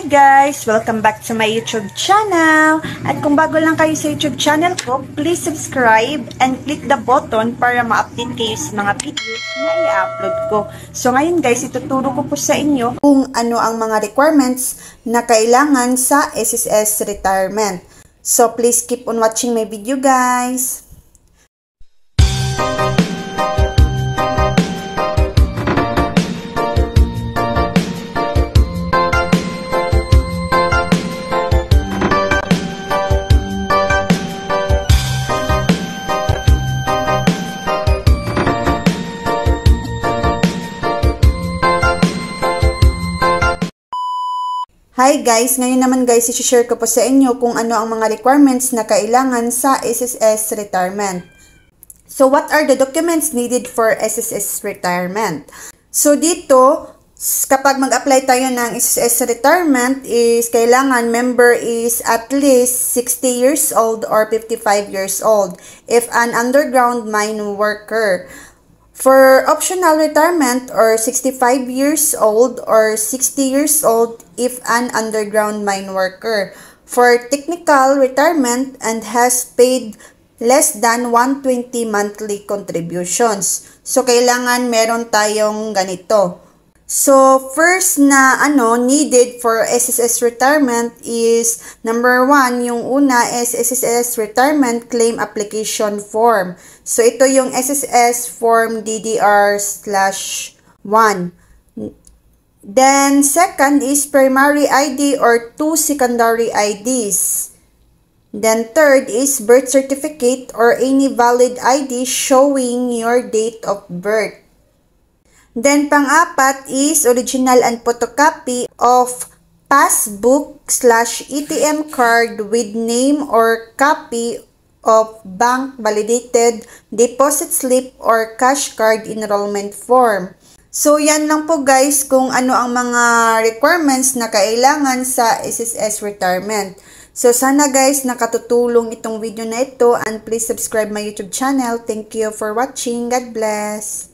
guys! Welcome back to my YouTube channel! At kung bago lang kayo sa YouTube channel ko, please subscribe and click the button para ma-update kayo sa mga videos na i-upload ko. So ngayon guys, ituturo ko po sa inyo kung ano ang mga requirements na kailangan sa SSS retirement. So please keep on watching my video guys! Hi guys! Ngayon naman guys, i-share ko po sa inyo kung ano ang mga requirements na kailangan sa SSS retirement. So what are the documents needed for SSS retirement? So dito, kapag mag-apply tayo ng SSS retirement is kailangan member is at least 60 years old or 55 years old if an underground mine worker. For optional retirement or 65 years old or 60 years old if an underground mine worker. For technical retirement and has paid less than 120 monthly contributions. So, kailangan meron tayong ganito. So, first na ano needed for SSS retirement is number one, yung una is SSS retirement claim application form. So, ito yung SSS form DDR slash 1. Then, second is primary ID or two secondary IDs. Then, third is birth certificate or any valid ID showing your date of birth. Then, pang-apat is original and photocopy of passbook slash ATM card with name or copy of bank validated deposit slip or cash card enrollment form. So, yan lang po guys kung ano ang mga requirements na kailangan sa SSS retirement. So, sana guys nakatutulong itong video na ito and please subscribe my YouTube channel. Thank you for watching. God bless!